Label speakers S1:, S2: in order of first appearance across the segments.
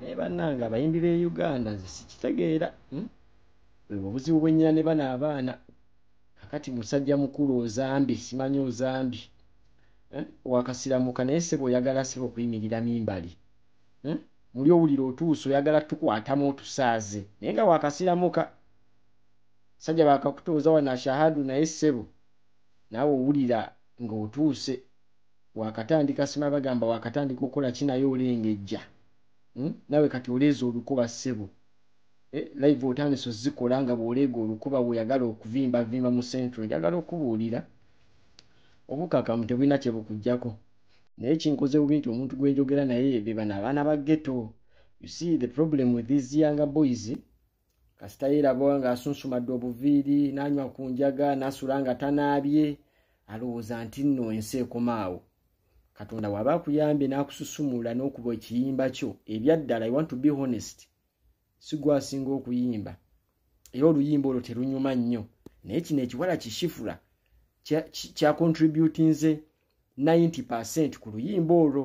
S1: naye bannanga abayimbi b'e uganda nze sikitegeera hmm? obuzibu bwennyina ne bano abaana kakati musajja mukulu ozambi simanyi ozambi eh? wakasiramuka naye sebe oyagala sebe okuyimirira mimbali eh? muli owulira otuusa oyagala tukwatamu otusaaze naye nga wakasiramuka sajja bakakutooza wano ashahadu naye ssebo naawe owulira ng'otuuse wakatandika sima bagamba wakatandika okukola ki naye olengejja hmm? Naawe kati oleeza olukuba ssebo eh, live otandise ozikola nga bw'oleega olukuba weeyagala okuvimbavimba mu centro njagala okubuulira. Obukakamu tebulina kye bukuggyako. Naye kinkoze bubi nti omuntu gwe njogera naye be bano abaana ba ghetto. You see the problem with these younger boys. Kasita yeeraba ng'asunsumadde obuviiri n'anywa ku njaga n'asula nga tanaabye alowooza nti nno ensi ekomaawo katonda waba akuyambye n'akususumula n'okuba ekiyimba kyo ebyaddala i want to be honest si gwasinga okuyimba. Era oluyimba olwo terunyuma nnyo. Naye kino ekiwala kishifula kyakontributinze 90 ku luyimba olwo.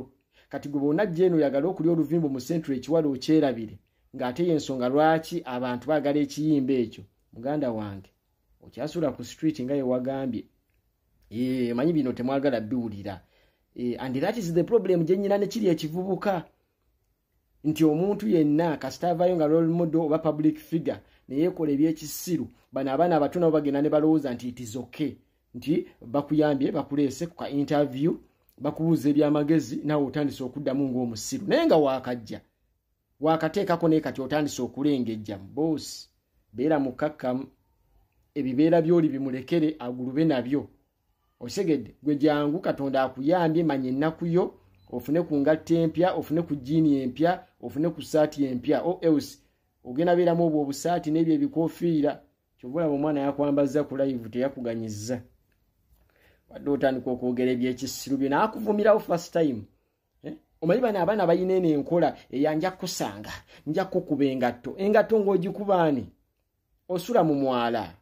S1: Kati gwe bonajja eno oyagala okulya oluvimbo mu centro ekiwala okyerabire ng'ate y'ensonga lwaki abantu baagala ekiyimba ekyo? Muganda wange okyasula ku street nga yewagambye manyi bino temwagala biwulira and that is the problem. Gye nnyina ne kiri ekivubuka. Nti omuntu yenna kasita avaayo nga role model oba public figure neyeekola ebyekisiru. Bano abaana abato nabo bagenda ne balowooza nti it is okay. Nti bakuyambye bakuleese ku ka interview bakubuuza ebyamagezi naawe otandise okuddamu ng'omusiru. Naye nga waakajja waakateekako naye kati otandise okulengejja boosi beera mukkakkamu ebibeera byoli bimulekere agulube nabyo osegedde gwe jangu katonda akuyambye manya ennaku yo ofune ku ngatta empya ofune ku jiini empya ofune ku saati empya o else. Ogenda beeramu obwo obusaati n'ebyo ebikofiira kyova olaba omwana yakwambaza ku live teyakuganyizza. Wadde otandika okwogera ebyekisiru byo naakuvumirawo first time. Omanyi bano abaana balina eno enkola eya nja kukusanga nja kukuba engatto. Engatto ng'ogikubaani osula mu mwala.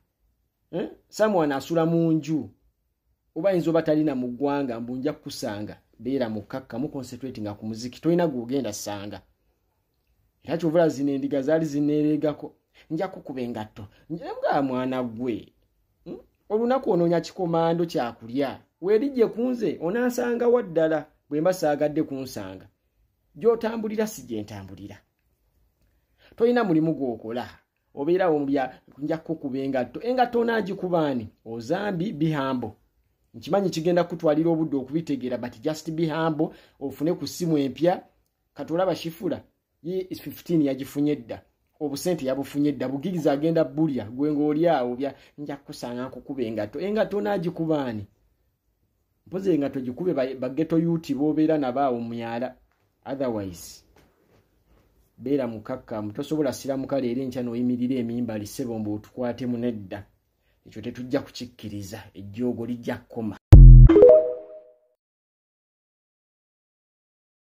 S1: Samwana asula mu nju oba ayinza oba talina mu ggwanga mbu nja kukusanga beera mukkakka mu concentrate nga ku muziki tolina gwogenda sanga. Era kyovula zino endiga zaali zineereegako nja kukuba engatto. Nga mwana gwe olunaku onoonya kikomando kyakulya. Weerijje ku nze onansangawa ddala bwe mba saagadde kunsanga. Gy'otambulira si gye ntambulira. Tolina mulimu gw'okola. Obeerawo nja kukuba engatto. Engatto onaagikubaani ozambi bihambo nkimanyi kigenda kutwalira obudde okubitegeera but just bihambo ofune ku ssimu empya. Kati olaba kifula ye 15 yagifunye dda. Obusente yabufunye dda. Bugiriza agenda bulya gwe ng'olyawo bya nja kukusanga nkukuba engatto engatto onaagikubaani mpozi engatto gikube bageto yuti boobeera nabaawo muyala otherwise beera mukakkamu. Tosobola siramuka leero enkya n'oyimirira emimbali ssebo mbu otukwatemu nedda ekyo tetujja kukikkiriza ejjoogo lijja kkoma